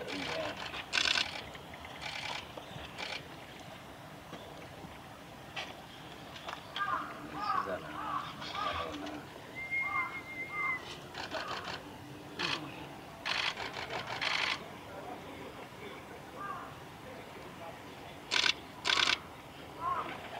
and uh,